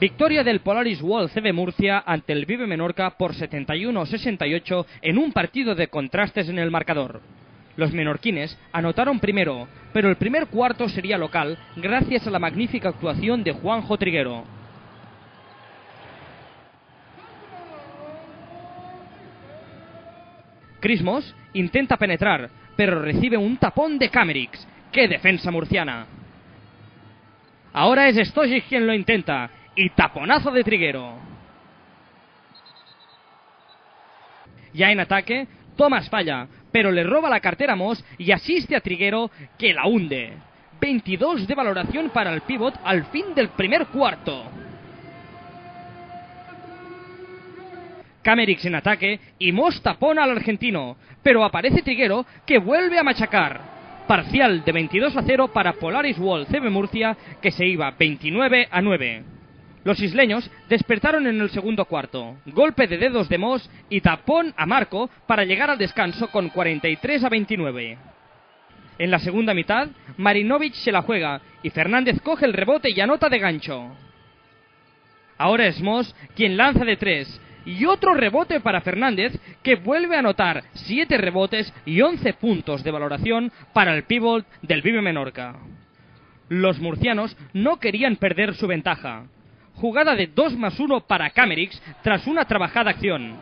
Victoria del Polaris Wall CB Murcia ante el Vive Menorca por 71-68 en un partido de contrastes en el marcador. Los menorquines anotaron primero, pero el primer cuarto sería local gracias a la magnífica actuación de Juanjo Triguero. Crismos intenta penetrar, pero recibe un tapón de Camerix. ¡Qué defensa murciana! Ahora es Stojic quien lo intenta, y taponazo de Triguero. Ya en ataque, Thomas falla, pero le roba la cartera a Moss y asiste a Triguero que la hunde. 22 de valoración para el pivot al fin del primer cuarto. Camerix en ataque y Moss tapona al argentino, pero aparece Triguero que vuelve a machacar. Parcial de 22 a 0 para Polaris Wall CB Murcia que se iba 29 a 9. Los isleños despertaron en el segundo cuarto. Golpe de dedos de Moss y tapón a Marco para llegar al descanso con 43 a 29. En la segunda mitad, Marinovich se la juega y Fernández coge el rebote y anota de gancho. Ahora es Moss quien lanza de tres y otro rebote para Fernández que vuelve a anotar 7 rebotes y 11 puntos de valoración para el pívot del Vive Menorca. Los murcianos no querían perder su ventaja. Jugada de 2 más 1 para Camerix tras una trabajada acción.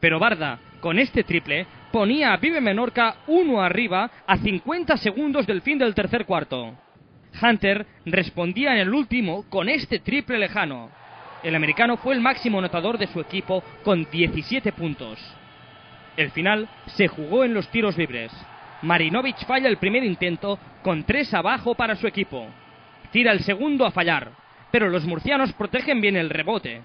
Pero Barda, con este triple, ponía a Vive Menorca uno arriba a 50 segundos del fin del tercer cuarto. Hunter respondía en el último con este triple lejano. El americano fue el máximo anotador de su equipo con 17 puntos. El final se jugó en los tiros libres. Marinovich falla el primer intento con tres abajo para su equipo. Tira el segundo a fallar, pero los murcianos protegen bien el rebote.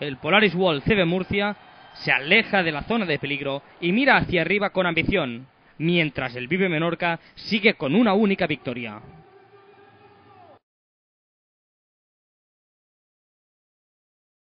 El Polaris Wall CB Murcia se aleja de la zona de peligro y mira hacia arriba con ambición, mientras el Vive Menorca sigue con una única victoria.